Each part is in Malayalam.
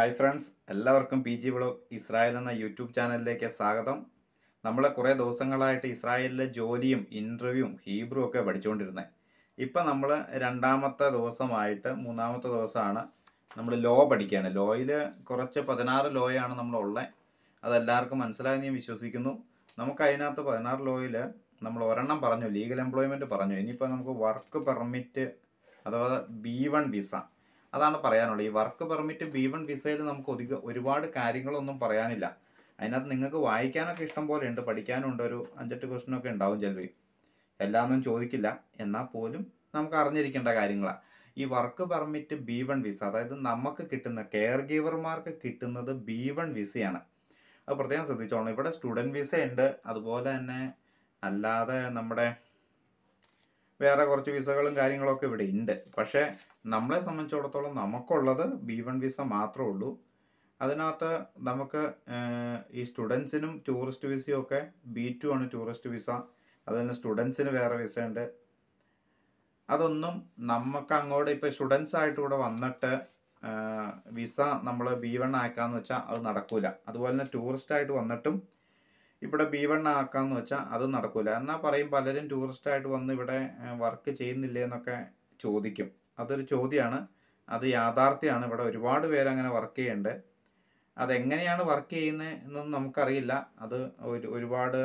ഹായ് ഫ്രണ്ട്സ് എല്ലാവർക്കും പി ജി വ്ളോഗ് ഇസ്രായേൽ എന്ന യൂട്യൂബ് ചാനലിലേക്ക് സ്വാഗതം. നമ്മൾ കുറേ ദിവസങ്ങളായിട്ട് ഇസ്രായേലിലെ ജോലിയും ഇന്റർവ്യൂവും ഹീബ്രു ഒക്കെ പഠിച്ചുകൊണ്ടിരുന്നത് ഇപ്പം നമ്മൾ രണ്ടാമത്തെ ദിവസമായിട്ട് മൂന്നാമത്തെ ദിവസമാണ് നമ്മൾ ലോ പഠിക്കുകയാണ് ലോയിൽ കുറച്ച് പതിനാറ് ലോയാണ് നമ്മളുള്ളത് അതെല്ലാവർക്കും മനസ്സിലായെന്ന് ഞാൻ വിശ്വസിക്കുന്നു. നമുക്ക് അതിനകത്ത് പതിനാറ് ലോയിൽ നമ്മൾ ഒരെണ്ണം പറഞ്ഞു ലീഗൽ എംപ്ലോയ്മെന്റ് പറഞ്ഞു. ഇനിയിപ്പോൾ നമുക്ക് വർക്ക് പെർമിറ്റ് അഥവാ ബി വൺ വിസ അതാണ് പറയാനുള്ളത്. ഈ വർക്ക് പെർമിറ്റ് ബി വൺ വിസയിൽ നമുക്ക് ഒതുക ഒരുപാട് കാര്യങ്ങളൊന്നും പറയാനില്ല. അതിനകത്ത് നിങ്ങൾക്ക് വായിക്കാനൊക്കെ ഇഷ്ടം പോലെ ഉണ്ട് പഠിക്കാനുണ്ട് ഒരു അഞ്ചെട്ട് ക്വസ്റ്റനൊക്കെ ഉണ്ടാവും ചിലവ് എല്ലാമൊന്നും ചോദിക്കില്ല. എന്നാൽ പോലും നമുക്ക് അറിഞ്ഞിരിക്കേണ്ട കാര്യങ്ങളാണ് ഈ work permit B one visa അതായത് നമുക്ക് കിട്ടുന്ന കെയർ ഗീവർമാർക്ക് കിട്ടുന്നത് ബി വൺ വിസയാണ് അത് പ്രത്യേകം ശ്രദ്ധിച്ചോളണം. ഇവിടെ സ്റ്റുഡന്റ് വിസ ഉണ്ട്. അതുപോലെ തന്നെ അല്ലാതെ നമ്മുടെ വേറെ കുറച്ച് വിസകളും കാര്യങ്ങളൊക്കെ ഇവിടെ ഉണ്ട്. പക്ഷേ നമ്മളെ സംബന്ധിച്ചിടത്തോളം നമുക്കുള്ളത് ബി വൺ വിസ മാത്രമേ ഉള്ളൂ. അതിനകത്ത് നമുക്ക് ഈ സ്റ്റുഡൻസിനും ടൂറിസ്റ്റ് വിസയും ഒക്കെ ബി ടു ആണ് ടൂറിസ്റ്റ് വിസ. അതുപോലെ സ്റ്റുഡൻസിന് വേറെ വിസ ഉണ്ട് അതൊന്നും നമുക്ക് അങ്ങോട്ട് ഇപ്പോൾ സ്റ്റുഡൻസ് ആയിട്ട് ഇവിടെ വന്നിട്ട് വിസ നമ്മൾ ബി വൺ ആക്കാന്ന് വെച്ചാൽ അത് നടക്കൂല. അതുപോലെ തന്നെ ടൂറിസ്റ്റ് ആയിട്ട് വന്നിട്ടും ഇവിടെ ബി വൺ ആക്കാന്ന് വെച്ചാൽ അത് നടക്കില്ല എന്നാൽ പറയും പലരും ടൂറിസ്റ്റായിട്ട് വന്ന് ഇവിടെ വർക്ക് ചെയ്യുന്നില്ലേ എന്നൊക്കെ ചോദിക്കും. അതൊരു ചോദ്യമാണ് അത് യാഥാർത്ഥ്യമാണ് ഇവിടെ ഒരുപാട് പേര് അങ്ങനെ വർക്ക് ചെയ്യുന്നുണ്ട് അതെങ്ങനെയാണ് വർക്ക് ചെയ്യുന്നത് എന്നൊന്നും നമുക്കറിയില്ല. അത് ഒരു ഒരുപാട്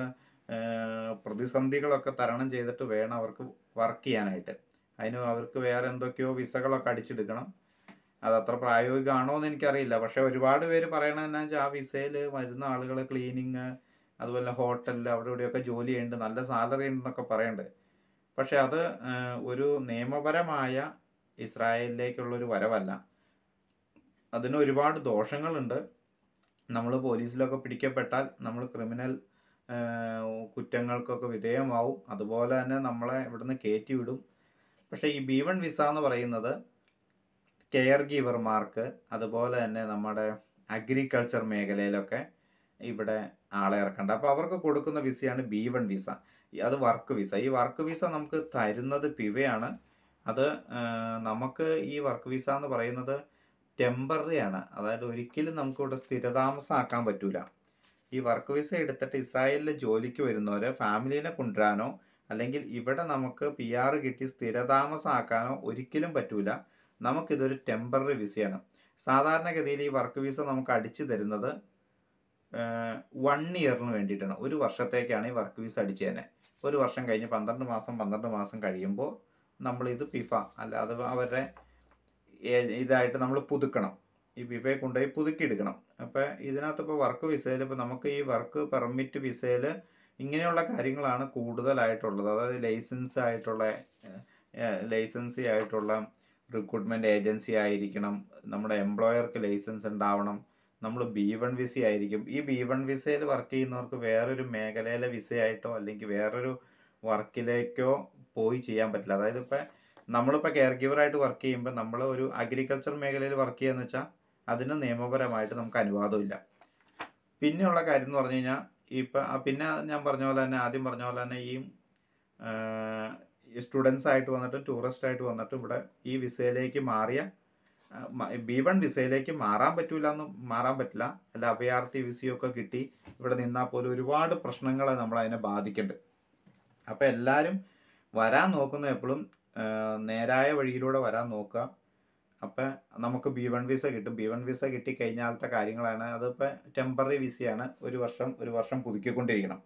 പ്രതിസന്ധികളൊക്കെ തരണം ചെയ്തിട്ട് വേണം അവർക്ക് വർക്ക് ചെയ്യാനായിട്ട്. അതിന് അവർക്ക് വേറെ എന്തൊക്കെയോ വിസകളൊക്കെ അടിച്ചെടുക്കണം. അത് അത്ര പ്രായോഗികമാണോ എന്ന് എനിക്കറിയില്ല. പക്ഷെ ഒരുപാട് പേര് പറയണതെന്നു വെച്ചാൽ ആ വിസയിൽ വരുന്ന ആളുകൾ ക്ലീനിങ് അതുപോലെ ഹോട്ടലിൽ അവിടെ ഇവിടെയൊക്കെ ജോലി ചെയ്യുന്നുണ്ട് നല്ല സാലറി ഉണ്ടെന്നൊക്കെ പറയുന്നുണ്ട് പക്ഷെ അത് ഒരു നിയമപരമായ ഇസ്രായേലിലേക്കുള്ള ഒരു വരവല്ല. അതിന് ഒരുപാട് ദോഷങ്ങളുണ്ട്. നമ്മൾ പോലീസിലൊക്കെ പിടിക്കപ്പെട്ടാൽ നമ്മൾ ക്രിമിനൽ കുറ്റങ്ങൾക്കൊക്കെ വിധേയമാവും. അതുപോലെ തന്നെ നമ്മളെ ഇവിടുന്ന് കയറ്റി വിടും പക്ഷേ ഈ ബി വൺ വിസ എന്ന് പറയുന്നത് കെയർ ഗീവർമാർക്ക് അതുപോലെ തന്നെ നമ്മുടെ അഗ്രികൾച്ചർ മേഖലയിലൊക്കെ ഇവിടെ ആളെ ഇറക്കണ്ട. അപ്പോൾ അവർക്ക് കൊടുക്കുന്ന വിസയാണ് ബി വൺ വിസ അത് വർക്ക് വിസ ഈ വർക്ക് വിസ നമുക്ക് തരുന്നത് പിവയാണ്. അത് നമുക്ക് ഈ വർക്ക് വിസ എന്ന് പറയുന്നത് ടെമ്പററി ആണ്. അതായത് ഒരിക്കലും നമുക്ക് ഇവിടെ സ്ഥിരതാമസമാക്കാൻ പറ്റൂല. ഈ വർക്ക് വിസ എടുത്തിട്ട് ഇസ്രായേലിൽ ജോലിക്ക് വരുന്നവർ ഫാമിലീനെ കൊണ്ടുവരാനോ അല്ലെങ്കിൽ ഇവിടെ നമുക്ക് പി ആർ കിട്ടി സ്ഥിരതാമസമാക്കാനോ ഒരിക്കലും പറ്റൂല. നമുക്കിതൊരു ടെമ്പററി വിസയാണ് സാധാരണഗതിയിൽ ഈ വർക്ക് വിസ നമുക്ക് അടിച്ചു തരുന്നത് വൺ ഇയറിന് വേണ്ടിയിട്ടാണ്. ഒരു വർഷത്തേക്കാണ് ഈ വർക്ക് വിസ അടിച്ചു തന്നെ ഒരു വർഷം കഴിഞ്ഞ് പന്ത്രണ്ട് മാസം പന്ത്രണ്ട് മാസം കഴിയുമ്പോൾ നമ്മളിത് പിഫ അല്ലാതെ അവരുടെ ഇതായിട്ട് നമ്മൾ പുതുക്കണം. ഈ പിഫയെ കൊണ്ടുപോയി പുതുക്കിയെടുക്കണം. അപ്പോൾ ഇതിനകത്ത് ഇപ്പോൾ വർക്ക് വിസയിൽ ഇപ്പോൾ നമുക്ക് ഈ വർക്ക് പെർമിറ്റ് വിസയിൽ ഇങ്ങനെയുള്ള കാര്യങ്ങളാണ് കൂടുതലായിട്ടുള്ളത്. അതായത് ലൈസൻസ് ആയിട്ടുള്ള ലൈസൻസി ആയിട്ടുള്ള റിക്രൂട്ട്മെന്റ് ഏജൻസി ആയിരിക്കണം. നമ്മുടെ എംപ്ലോയർക്ക് ലൈസൻസ് ഉണ്ടാവണം. നമ്മൾ ബി വൺ വിസ ആയിരിക്കും. ഈ ബി വൺ വിസയിൽ വർക്ക് ചെയ്യുന്നവർക്ക് വേറൊരു മേഖലയിലെ വിസയായിട്ടോ അല്ലെങ്കിൽ വേറൊരു വർക്കിലേക്കോ പോയി ചെയ്യാൻ പറ്റില്ല. അതായത് ഇപ്പം നമ്മളിപ്പോൾ കെയർ ഗീവറായിട്ട് വർക്ക് ചെയ്യുമ്പോൾ നമ്മൾ ഒരു അഗ്രികൾച്ചർ മേഖലയിൽ വർക്ക് ചെയ്യാന്ന് വെച്ചാൽ അതിന് നിയമപരമായിട്ട് നമുക്ക് അനുവാദമില്ല. പിന്നെയുള്ള കാര്യം എന്ന് പറഞ്ഞു കഴിഞ്ഞാൽ ഇപ്പം പിന്നെ ഞാൻ പറഞ്ഞ പോലെ തന്നെ ആദ്യം പറഞ്ഞ പോലെ തന്നെ ഈ സ്റ്റുഡൻസ് ആയിട്ട് വന്നിട്ട് ടൂറിസ്റ്റ് ആയിട്ട് വന്നിട്ട് ഇവിടെ ഈ വിസയിലേക്ക് മാറിയ ബി വൺ വിസയിലേക്ക് മാറാൻ പറ്റൂല എന്ന് മാറാൻ പറ്റില്ല. അല്ല അഭയാർത്ഥി വിസയൊക്കെ കിട്ടി. ഇവിടെ നിന്നാൽ പോലും ഒരുപാട് പ്രശ്നങ്ങളെ നമ്മൾ അതിനെ ബാധിക്കുന്നുണ്ട് അപ്പോൾ എല്ലാവരും വരാൻ നോക്കുന്ന എപ്പോഴും നേരായ വഴിയിലൂടെ വരാൻ നോക്കുക. അപ്പം നമുക്ക് ബി വൺ വിസ കിട്ടും. ബി വൺ വിസ കിട്ടിക്കഴിഞ്ഞാലത്തെ കാര്യങ്ങളാണ്. അതിപ്പോൾ ടെമ്പററി വിസയാണ്. ഒരു വർഷം ഒരു വർഷം പുതുക്കിക്കൊണ്ടിരിക്കണം.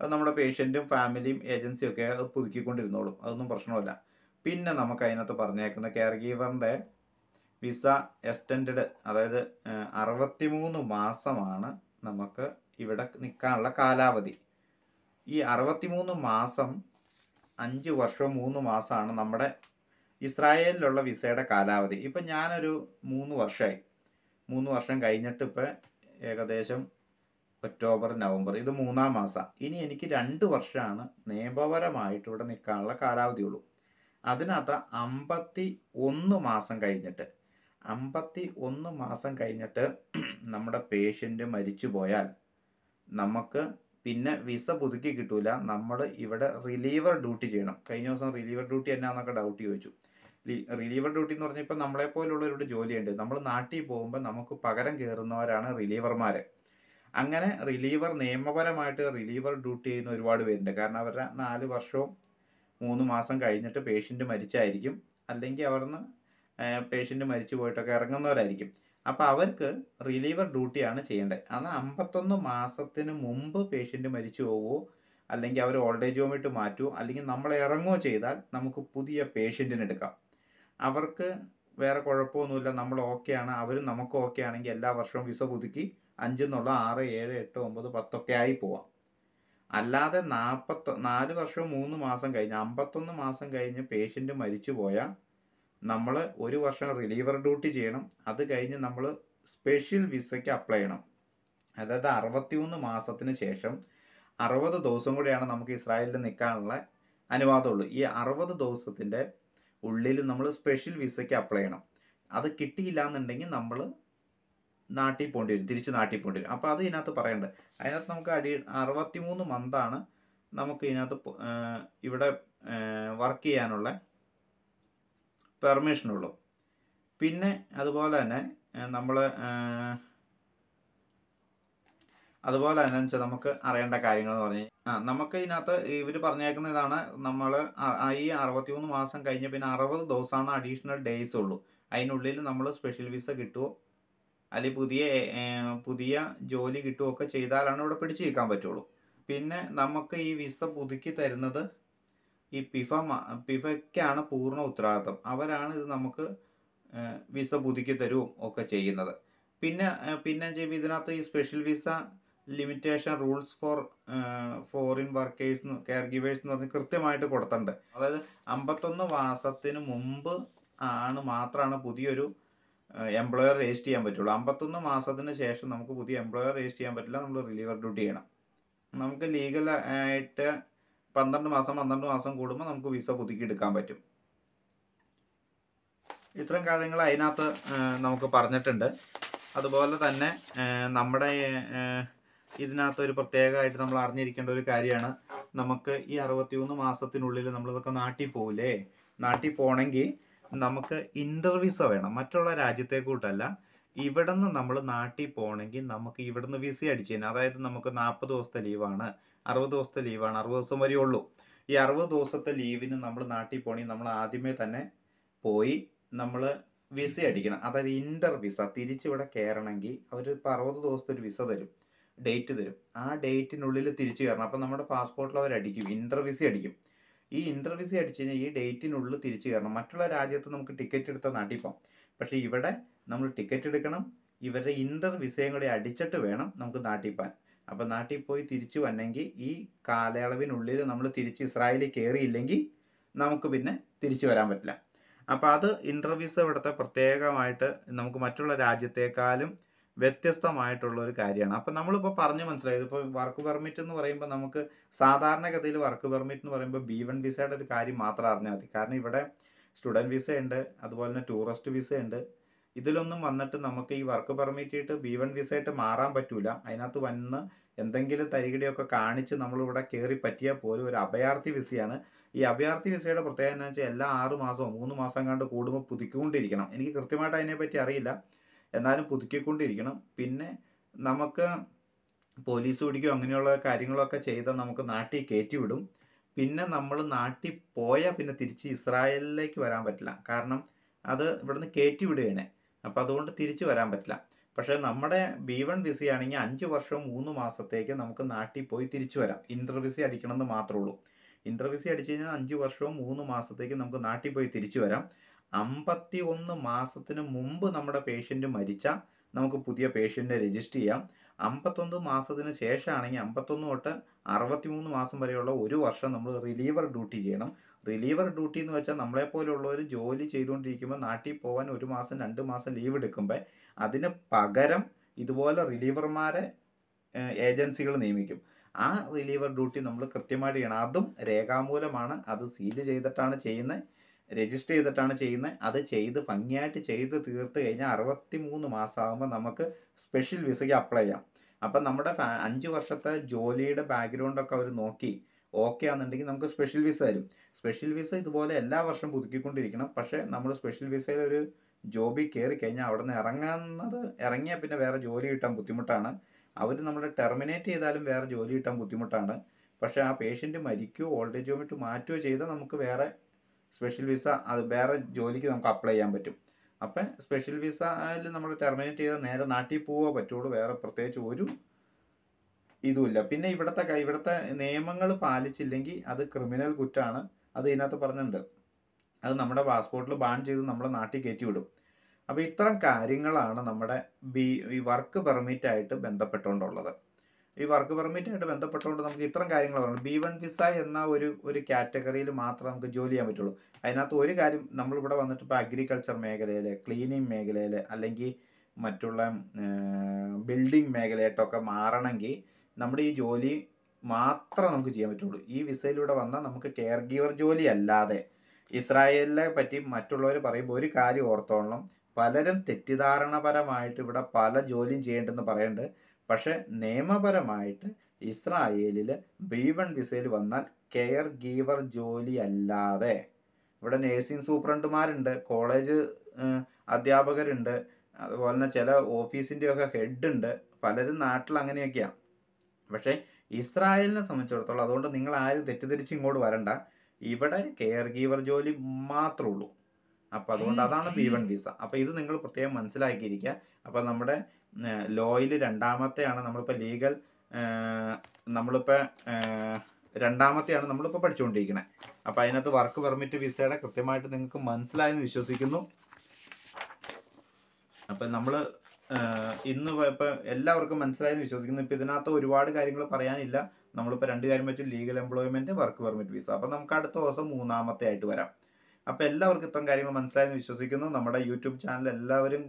അത് നമ്മുടെ പേഷ്യന്റും ഫാമിലിയും ഏജൻസിയും ഒക്കെ അത് പുതുക്കിക്കൊണ്ടിരുന്നോളും. അതൊന്നും പ്രശ്നമല്ല. പിന്നെ നമുക്ക് അതിനകത്ത് പറഞ്ഞേക്കുന്ന കെയർ ഗീവറിന്റെ വിസ എക്സ്റ്റൻഡ് അതായത് അറുപത്തിമൂന്ന് മാസമാണ് നമുക്ക് ഇവിടെ നിൽക്കാനുള്ള കാലാവധി. ഈ അറുപത്തിമൂന്ന് മാസം അഞ്ച് വർഷവും മൂന്ന് മാസമാണ് നമ്മുടെ ഇസ്രായേലിലുള്ള വിസയുടെ കാലാവധി. ഇപ്പം ഞാനൊരു മൂന്ന് വർഷമായി. മൂന്ന് വർഷം കഴിഞ്ഞിട്ട് ഇപ്പോൾ ഏകദേശം ഒക്ടോബർ നവംബർ ഇത് മൂന്നാം മാസം. ഇനി എനിക്ക് രണ്ട് വർഷമാണ് നിയമപരമായിട്ട് ഇവിടെ നിൽക്കാനുള്ള കാലാവധിയുള്ളൂ. അതിനകത്ത് അമ്പത്തി ഒന്ന് മാസം കഴിഞ്ഞിട്ട്. അമ്പത്തി ഒന്ന് മാസം കഴിഞ്ഞിട്ട് നമ്മുടെ പേഷ്യന്റ് മരിച്ചു പോയാൽ നമുക്ക് പിന്നെ വിസ പുതുക്കി കിട്ടൂല. നമ്മൾ ഇവിടെ റിലീവർ ഡ്യൂട്ടി ചെയ്യണം. കഴിഞ്ഞ ദിവസം റിലീവർ ഡ്യൂട്ടി എന്നാന്നൊക്കെ ഡൗട്ട് ചോദിച്ചു. റിലീവർ ഡ്യൂട്ടി എന്ന് പറഞ്ഞാൽ ഇപ്പം നമ്മളെ പോലുള്ളവരുടെ ജോലിയുണ്ട്. നമ്മൾ നാട്ടിൽ പോകുമ്പോൾ നമുക്ക് പകരം കയറുന്നവരാണ് റിലീവർമാർ അങ്ങനെ റിലീവർ നിയമപരമായിട്ട് റിലീവർ ഡ്യൂട്ടി ചെയ്യുന്ന ഒരുപാട് പേരുണ്ട്. കാരണം അവരുടെ നാല് വർഷവും മൂന്ന് മാസം കഴിഞ്ഞിട്ട് പേഷ്യന്റ് മരിച്ചായിരിക്കും. അല്ലെങ്കിൽ അവിടുന്ന് പേഷ്യന്റ് മരിച്ചു പോയിട്ടൊക്കെ ഇറങ്ങുന്നവരായിരിക്കും. അപ്പോൾ അവർക്ക് റിലീവർ ഡ്യൂട്ടിയാണ് ചെയ്യേണ്ടത്. അന്ന് അമ്പത്തൊന്ന് മാസത്തിന് മുമ്പ് പേഷ്യന്റ് മരിച്ചു പോവുമോ അല്ലെങ്കിൽ അവർ ഓൾഡ് ഏജ് ഹോമിട്ട് മാറ്റുമോ അല്ലെങ്കിൽ നമ്മൾ ഇറങ്ങുകയോ ചെയ്താൽ നമുക്ക് പുതിയ പേഷ്യന്റിന് എടുക്കാം. അവർക്ക് വേറെ കുഴപ്പമൊന്നുമില്ല. നമ്മൾ ഓക്കെയാണ് അവരും നമുക്ക് ഓക്കെ ആണെങ്കിൽ എല്ലാ വർഷവും വിസ പുതുക്കി അഞ്ചെന്നുള്ള ആറ് ഏഴ് എട്ട് ഒമ്പത് പത്തൊക്കെ ആയി പോവാം. അല്ലാതെ നാൽപ്പത്തൊ നാല് വർഷം മൂന്ന് മാസം കഴിഞ്ഞ് അമ്പത്തൊന്ന് മാസം കഴിഞ്ഞ് പേഷ്യന്റ് മരിച്ചു പോയാൽ നമ്മൾ ഒരു വർഷം റിലീവർ ഡ്യൂട്ടി ചെയ്യണം. അത് കഴിഞ്ഞ് നമ്മൾ സ്പെഷ്യൽ വിസയ്ക്ക് അപ്ലൈ ചെയ്യണം. അതായത് അറുപത്തിമൂന്ന് മാസത്തിന് ശേഷം അറുപത് ദിവസം കൂടിയാണ് നമുക്ക് ഇസ്രായേലിൽ നിൽക്കാനുള്ള അനുവാദമുള്ളൂ. ഈ അറുപത് ദിവസത്തിന്റെ ഉള്ളിൽ നമ്മൾ സ്പെഷ്യൽ വിസയ്ക്ക് അപ്ലൈ ചെയ്യണം. അത് കിട്ടിയില്ല എന്നുണ്ടെങ്കിൽ നമ്മൾ നാട്ടിൽ പോകേണ്ടി വരും. തിരിച്ച് നാട്ടിൽ പോകേണ്ടി വരും. അപ്പോൾ അത് ഇതിനകത്ത് പറയേണ്ടത് അതിനകത്ത് നമുക്ക് അടി അറുപത്തിമൂന്ന് മന്താണ് നമുക്ക് ഇതിനകത്ത് ഇവിടെ വർക്ക് ചെയ്യാനുള്ള പെർമിഷനുള്ളൂ. പിന്നെ അതുപോലെ തന്നെ നമ്മൾ അതുപോലെ തന്നെ വെച്ചാൽ നമുക്ക് അറിയേണ്ട കാര്യങ്ങൾ എന്ന് പറഞ്ഞാൽ ആ നമുക്ക് ഇതിനകത്ത് ഇവർ പറഞ്ഞേക്കുന്ന ഇതാണ് നമ്മൾ ഈ അറുപത്തിമൂന്ന് മാസം കഴിഞ്ഞ് പിന്നെ അറുപത് ദിവസമാണ് അഡീഷണൽ ഡേയ്സ് ഉള്ളൂ. അതിനുള്ളിൽ നമ്മൾ സ്പെഷ്യൽ വിസ കിട്ടുമോ അല്ലെങ്കിൽ പുതിയ പുതിയ ജോലി കിട്ടുമോ ഒക്കെ ചെയ്താലാണ് ഇവിടെ പിടിച്ചു നിൽക്കാൻ പറ്റുള്ളൂ. പിന്നെ നമുക്ക് ഈ വിസ പുതുക്കി തരുന്നത് ഈ പിഫ പിഫയ്ക്കാണ് പൂർണ ഉത്തരവാദിത്വം. അവരാണ് ഇത് നമുക്ക് വിസ പുതുക്കി തരുവും ഒക്കെ ചെയ്യുന്നത്. പിന്നെ പിന്നെ ചെയ്യുമ്പോൾ ഇതിനകത്ത് ഈ special visa limitation rules for foreign workers caregivers എന്ന് പറഞ്ഞ് കൃത്യമായിട്ട് കൊടുത്തിട്ടുണ്ട്. അതായത് അമ്പത്തൊന്ന് മാസത്തിന് മുമ്പ് ആണ് മാത്രമാണ് പുതിയൊരു എംപ്ലോയർ രജിസ്റ്റർ ചെയ്യാൻ പറ്റുള്ളൂ. അമ്പത്തൊന്ന് മാസത്തിന് ശേഷം നമുക്ക് പുതിയ എംപ്ലോയർ രജിസ്റ്റർ ചെയ്യാൻ പറ്റില്ല. നമ്മൾ റിലീവർ ഡ്യൂട്ടി ചെയ്യണം. നമുക്ക് ലീഗൽ ആയിട്ട് പന്ത്രണ്ട് മാസം പന്ത്രണ്ട് മാസം കൂടുമ്പോൾ നമുക്ക് വിസ പുതുക്കി എടുക്കാൻ പറ്റും. ഇത്തരം കാര്യങ്ങൾ അതിനകത്ത് നമുക്ക് പറഞ്ഞിട്ടുണ്ട്. അതുപോലെ തന്നെ നമ്മുടെ ഇതിനകത്ത് ഒരു പ്രത്യേകമായിട്ട് നമ്മൾ അറിഞ്ഞിരിക്കേണ്ട ഒരു കാര്യമാണ്. നമുക്ക് ഈ അറുപത്തിമൂന്ന് മാസത്തിനുള്ളിൽ നമ്മളിതൊക്കെ നാട്ടിൽ പോകില്ലേ നാട്ടിൽ പോകണമെങ്കിൽ നമുക്ക് ഇന്റർവിസ വേണം. മറ്റുള്ള രാജ്യത്തെ കൂട്ടല്ല ഇവിടുന്ന് നമ്മൾ നാട്ടിൽ പോകണമെങ്കിൽ നമുക്ക് ഇവിടുന്ന് വിസ അടിച്ചു അതായത് നമുക്ക് നാൽപ്പത് ദിവസത്തെ ലീവാണ് അറുപത് ദിവസത്തെ ലീവാണ്. അറുപത് ദിവസം ഉള്ളൂ. ഈ അറുപത് ദിവസത്തെ ലീവിന് നമ്മൾ നാട്ടിൽ പോകണമെങ്കിൽ നമ്മൾ ആദ്യമേ തന്നെ പോയി നമ്മൾ വിസ അടിക്കണം. അതായത് ഇന്റർ വിസ തിരിച്ചിവിടെ കയറണമെങ്കിൽ അവർ ഇപ്പോൾ അറുപത് ദിവസത്തെ ഒരു വിസ തരും ഡേറ്റ് തരും. ആ ഡേറ്റിനുള്ളിൽ തിരിച്ചു കയറണം. അപ്പോൾ നമ്മുടെ പാസ്പോർട്ടിൽ അവർ അടിക്കും ഇന്റർ വിസ അടിക്കും. ഈ ഇന്റർ വിസ അടിച്ചു കഴിഞ്ഞാൽ ഈ ഡേറ്റിനുള്ളിൽ തിരിച്ചു കയറണം. മറ്റുള്ള രാജ്യത്ത് നമുക്ക് ടിക്കറ്റ് എടുത്ത നാട്ടിൽ പോകാം. പക്ഷേ ഇവിടെ നമ്മൾ ടിക്കറ്റ് എടുക്കണം. ഇവരുടെ ഇന്റർ വിസയും കൂടി അടിച്ചിട്ട് വേണം നമുക്ക് നാട്ടിൽ പോകാൻ. അപ്പോൾ നാട്ടിൽ പോയി തിരിച്ചു വന്നെങ്കിൽ ഈ കാലയളവിനുള്ളിൽ നമ്മൾ തിരിച്ച് ഇസ്രായേലിൽ കയറിയില്ലെങ്കിൽ നമുക്ക് പിന്നെ തിരിച്ചു വരാൻ പറ്റില്ല. അപ്പോൾ അത് ഇന്റർവ്യൂസ് ഇവിടുത്തെ പ്രത്യേകമായിട്ട് നമുക്ക് മറ്റുള്ള രാജ്യത്തെക്കാളും വ്യത്യസ്തമായിട്ടുള്ള ഒരു കാര്യമാണ്. അപ്പോൾ നമ്മളിപ്പോൾ പറഞ്ഞ് മനസ്സിലായത് ഇപ്പോൾ വർക്ക് പെർമിറ്റ് എന്ന് പറയുമ്പോൾ നമുക്ക് സാധാരണഗതിയിൽ വർക്ക് പെർമിറ്റ് എന്ന് പറയുമ്പോൾ ബി വൺ വിസയുടെ ഒരു കാര്യം മാത്രം അറിഞ്ഞാൽ മതി. കാരണം ഇവിടെ സ്റ്റുഡന്റ് വിസ ഉണ്ട് അതുപോലെ തന്നെ ടൂറിസ്റ്റ് വിസ ഉണ്ട് ഇതിലൊന്നും വന്നിട്ട് നമുക്ക് ഈ വർക്ക് പെർമിറ്റ് ആയിട്ട് ബി വൺ വിസ ആയിട്ട് മാറാൻ പറ്റൂല. അതിനകത്ത് വന്ന് എന്തെങ്കിലും തരികിടയൊക്കെ കാണിച്ച് നമ്മളിവിടെ കയറി പറ്റിയാൽ പോലും ഒരു അഭയാർത്ഥി വിസയാണ് ഈ അഭയാർത്ഥി വിസയുടെ പ്രത്യേകത എന്ന് വെച്ചാൽ എല്ലാ ആറ് മാസവും മൂന്ന് മാസം കണ്ട് കൂടുമ്പോൾ പുതുക്കിക്കൊണ്ടിരിക്കണം. എനിക്ക് കൃത്യമായിട്ട് അതിനെപ്പറ്റി അറിയില്ല. എന്നാലും പുതുക്കിക്കൊണ്ടിരിക്കണം. പിന്നെ നമുക്ക് പോലീസ് പിടിക്കുകയോ അങ്ങനെയുള്ള കാര്യങ്ങളൊക്കെ ചെയ്താൽ നമുക്ക് നാട്ടിൽ കയറ്റി വിടും. പിന്നെ നമ്മൾ നാട്ടിൽ പോയാൽ പിന്നെ തിരിച്ച് ഇസ്രായേലിലേക്ക് വരാൻ പറ്റില്ല. കാരണം അത് ഇവിടുന്ന് കയറ്റി വിടുകയാണ്. അപ്പോൾ അതുകൊണ്ട് തിരിച്ചു വരാൻ പറ്റില്ല. പക്ഷേ നമ്മുടെ ബി വൺ വിസയാണെങ്കിൽ അഞ്ച് വർഷവും മൂന്ന് മാസത്തേക്ക് നമുക്ക് നാട്ടിൽ പോയി തിരിച്ചു വരാം. ഇന്റർ വിസ അടിക്കണമെന്ന് മാത്രമേ ഉള്ളൂ. ഇന്റർ വിസ അടിച്ചു കഴിഞ്ഞാൽ അഞ്ച് വർഷവും മൂന്ന് മാസത്തേക്ക് നമുക്ക് നാട്ടിൽ പോയി തിരിച്ചു വരാം. അമ്പത്തി ഒന്ന് മാസത്തിന് മുമ്പ് നമ്മുടെ പേഷ്യന്റ് മരിച്ചാൽ നമുക്ക് പുതിയ പേഷ്യന്റിനെ രജിസ്റ്റർ ചെയ്യാം. അമ്പത്തൊന്ന് മാസത്തിന് ശേഷമാണെങ്കിൽ അമ്പത്തൊന്ന് തൊട്ട് അറുപത്തിമൂന്ന് മാസം വരെയുള്ള ഒരു വർഷം നമ്മൾ റിലീവർ ഡ്യൂട്ടി ചെയ്യണം. റിലീവർ ഡ്യൂട്ടി എന്ന് വെച്ചാൽ നമ്മളെ പോലുള്ളവർ ജോലി ചെയ്തുകൊണ്ടിരിക്കുമ്പോൾ നാട്ടിൽ പോകാൻ ഒരു മാസം രണ്ട് മാസം ലീവ് എടുക്കുമ്പോൾ അതിന് പകരം ഇതുപോലെ റിലീവർമാരെ ഏജൻസികൾ നിയമിക്കും. ആ റിലീവർ ഡ്യൂട്ടി നമ്മൾ കൃത്യമായിട്ട് ചെയ്യണം. അതും രേഖാമൂലമാണ്. അത് സീൽ ചെയ്തിട്ടാണ് ചെയ്യുന്നത് രജിസ്റ്റർ ചെയ്തിട്ടാണ് ചെയ്യുന്നത് അത് ചെയ്ത് ഭംഗിയായിട്ട് ചെയ്ത് തീർത്ത് കഴിഞ്ഞാൽ അറുപത്തി മൂന്ന് മാസമാകുമ്പോൾ നമുക്ക് സ്പെഷ്യൽ വിസയ്ക്ക് അപ്ലൈ ചെയ്യാം. അപ്പം നമ്മുടെ അഞ്ച് വർഷത്തെ ജോലിയുടെ ബാക്ക്ഗ്രൗണ്ടൊക്കെ അവർ നോക്കി. ഓക്കെ ആണെന്നുണ്ടെങ്കിൽ നമുക്ക് സ്പെഷ്യൽ വിസ തരും. സ്പെഷ്യൽ വിസ ഇതുപോലെ എല്ലാ വർഷവും പുതുക്കിക്കൊണ്ടിരിക്കണം. പക്ഷേ നമ്മൾ സ്പെഷ്യൽ വിസയിൽ ഒരു ജോബിൽ കയറി കഴിഞ്ഞാൽ അവിടെ നിന്ന് ഇറങ്ങുന്നത് ഇറങ്ങിയാൽ പിന്നെ വേറെ ജോലി കിട്ടാൻ ബുദ്ധിമുട്ടാണ്. അവർ നമ്മളെ ടെർമിനേറ്റ് ചെയ്താലും വേറെ ജോലി കിട്ടാൻ ബുദ്ധിമുട്ടാണ്. പക്ഷേ ആ പേഷ്യന്റ് മരിക്കുകയോ ഓൾഡ് ഏജ് ഹോമിട്ട് മാറ്റുകയോ ചെയ്താൽ നമുക്ക് വേറെ സ്പെഷ്യൽ വിസ അത് വേറെ ജോലിക്ക് നമുക്ക് അപ്ലൈ ചെയ്യാൻ പറ്റും. അപ്പം സ്പെഷ്യൽ വിസയിൽ നമ്മൾ ടെർമിനേറ്റ് ചെയ്താൽ നേരെ നാട്ടിൽ പോവോ പറ്റുള്ളൂ വേറെ പ്രത്യേകിച്ച് ഒരു ഇതുമില്ല. പിന്നെ ഇവിടുത്തെ ഇവിടുത്തെ നിയമങ്ങൾ പാലിച്ചില്ലെങ്കിൽ അത് ക്രിമിനൽ കുറ്റമാണ് അത് ഇതിനകത്ത് പറഞ്ഞിട്ടുണ്ട്. അത് നമ്മുടെ പാസ്പോർട്ടിൽ ബാൻ ചെയ്ത് നമ്മളെ നാട്ടിൽ കയറ്റി വിടും. അപ്പോൾ ഇത്തരം കാര്യങ്ങളാണ് നമ്മുടെ ബി ഈ വർക്ക് പെർമിറ്റായിട്ട് ബന്ധപ്പെട്ടുകൊണ്ടുള്ളത്. ഈ വർക്ക് പെർമിറ്റായിട്ട് ബന്ധപ്പെട്ടുകൊണ്ട് നമുക്ക് ഇത്തരം കാര്യങ്ങൾ പറഞ്ഞു ബി വൺ വിസ എന്ന ഒരു ഒരു കാറ്റഗറിയിൽ മാത്രം നമുക്ക് ജോലി ചെയ്യാൻ പറ്റുള്ളൂ. അതിനകത്ത് ഒരു കാര്യം നമ്മളിവിടെ വന്നിട്ട് ഇപ്പോൾ അഗ്രികൾച്ചർ മേഖലയിൽ ക്ലീനിങ് മേഖലയിൽ അല്ലെങ്കിൽ മറ്റുള്ള ബിൽഡിംഗ് മേഖലയായിട്ടൊക്കെ മാറണമെങ്കിൽ നമ്മുടെ ഈ ജോലി മാത്രം നമുക്ക് ചെയ്യാൻ പറ്റുള്ളൂ. ഈ വിസയിലൂടെ വന്നാൽ നമുക്ക് കെയർ ഗീവർ ജോലി അല്ലാതെ ഇസ്രായേലിനെ പറ്റി മറ്റുള്ളവർ പറയുമ്പോൾ ഒരു കാര്യം ഓർത്തോളണം. പലരും തെറ്റിദ്ധാരണപരമായിട്ട് ഇവിടെ പല ജോലിയും ചെയ്യേണ്ടെന്ന് പറയുന്നുണ്ട് പക്ഷേ നിയമപരമായിട്ട് ഇസ്രായേലിൽ ബി വൺ വിസയിൽ വന്നാൽ കെയർ ഗീവർ ജോലി അല്ലാതെ ഇവിടെ നേഴ്സിംഗ് സൂപ്രണ്ടുമാരുണ്ട് കോളേജ് അധ്യാപകരുണ്ട് അതുപോലെ തന്നെ ചില ഓഫീസിന്റെയൊക്കെ ഹെഡ് ഉണ്ട്. പലരും നാട്ടിൽ അങ്ങനെയൊക്കെയാണ് പക്ഷേ ഇസ്രായേലിനെ സംബന്ധിച്ചിടത്തോളം അതുകൊണ്ട് നിങ്ങൾ ആരും തെറ്റിദ്ധരിച്ച് ഇങ്ങോട്ട് വരണ്ട. ഇവിടെ കെയർ ഗീവർ ജോലി മാത്രമേ ഉള്ളൂ. അപ്പോൾ അതുകൊണ്ട് അതാണ് ബി വൺ വിസ അപ്പോൾ ഇത് നിങ്ങൾ പ്രത്യേകം മനസ്സിലാക്കിയിരിക്കുക. അപ്പോൾ നമ്മുടെ ലോയിൽ രണ്ടാമത്തെയാണ് നമ്മളിപ്പോൾ ലീഗൽ നമ്മളിപ്പോൾ രണ്ടാമത്തെയാണ് നമ്മളിപ്പോൾ പഠിച്ചുകൊണ്ടിരിക്കുന്നത് അപ്പോൾ അതിനകത്ത് വർക്ക് പെർമിറ്റ് വിസയുടെ കൃത്യമായിട്ട് നിങ്ങൾക്ക് മനസ്സിലായെന്ന് വിശ്വസിക്കുന്നു. അപ്പം നമ്മൾ ഇന്ന് ഇപ്പോൾ എല്ലാവർക്കും മനസ്സിലായെന്ന് വിശ്വസിക്കുന്നു. ഇപ്പോൾ ഇതിനകത്ത് ഒരുപാട് കാര്യങ്ങൾ പറയാനില്ല. നമ്മളിപ്പോൾ രണ്ട് കാര്യം വെച്ചു. Legal employment work permit visa അപ്പോൾ നമുക്ക് അടുത്ത ദിവസം മൂന്നാമത്തെ ആയിട്ട് വരാം. അപ്പോൾ എല്ലാവർക്കും ഇത്തരം കാര്യങ്ങൾ മനസ്സിലായെന്ന് വിശ്വസിക്കുന്നു. നമ്മുടെ യൂട്യൂബ് ചാനൽ എല്ലാവരും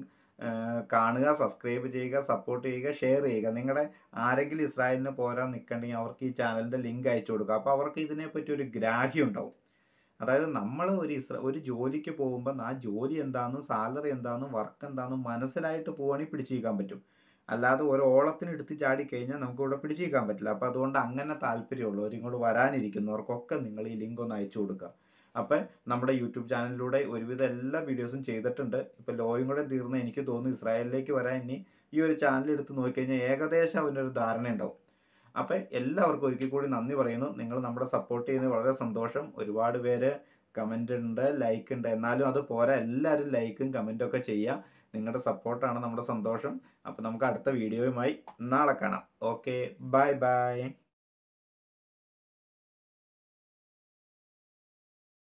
കാണുക സബ്സ്ക്രൈബ് ചെയ്യുക സപ്പോർട്ട് ചെയ്യുക ഷെയർ ചെയ്യുക. നിങ്ങളുടെ ആരെങ്കിലും ഇസ്രായേലിന് പോരാൻ നിൽക്കണമെങ്കിൽ അവർക്ക് ഈ ചാനലിന്റെ ലിങ്ക് അയച്ചു കൊടുക്കുക. അപ്പോൾ അവർക്ക് ഇതിനെപ്പറ്റി ഒരു ഗ്രാഹ്യം ഉണ്ടാവും. അതായത് നമ്മൾ ഒരു ഇസ്ര ഒരു ജോലിക്ക് പോകുമ്പോൾ ആ ജോലി എന്താണെന്നും സാലറി എന്താണെന്നും വർക്ക് എന്താണെന്നും മനസ്സിലായിട്ട് പോവുകയാണെങ്കിൽ പിടിച്ചിരിക്കാൻ പറ്റും. അല്ലാതെ ഒരു ഓളത്തിന് എടുത്ത് ചാടി കഴിഞ്ഞാൽ നമുക്ക് ഇവിടെ പിടിച്ചിരിക്കാൻ പറ്റില്ല. അപ്പോൾ അതുകൊണ്ട് അങ്ങനെ താല്പര്യമുള്ളവർ ഇങ്ങോട്ട് വരാനിരിക്കുന്നവർക്കൊക്കെ നിങ്ങൾ ഈ ലിങ്ക് ഒന്ന് അയച്ചു കൊടുക്കുക. അപ്പോൾ നമ്മുടെ യൂട്യൂബ് ചാനലിലൂടെ ഒരുവിധം എല്ലാ വീഡിയോസും ചെയ്തിട്ടുണ്ട്. ഇപ്പോൾ ലോയും കൂടെ തീർന്ന് എനിക്ക് തോന്നുന്നു ഇസ്രായേലിലേക്ക് വരാൻ ഇനി ഈ ഒരു ചാനൽ എടുത്ത് നോക്കിക്കഴിഞ്ഞാൽ ഏകദേശം അവനൊരു ധാരണ ഉണ്ടാവും അപ്പോൾ എല്ലാവർക്കും ഒരിക്കൽ കൂടി നന്ദി പറയുന്നു. നിങ്ങൾ നമ്മുടെ സപ്പോർട്ട് ചെയ്യുന്നത് വളരെ സന്തോഷം. ഒരുപാട് പേര് കമന്റ് ഉണ്ട് ലൈക്ക് ഉണ്ട് എന്നാലും അത് പോരാ. എല്ലാവരും ലൈക്കും കമന്റും ഒക്കെ ചെയ്യുക നിങ്ങളുടെ സപ്പോർട്ടാണ് നമ്മുടെ സന്തോഷം. അപ്പോൾ നമുക്ക് അടുത്ത വീഡിയോയുമായി നാളെ കാണാം. Okay bye bye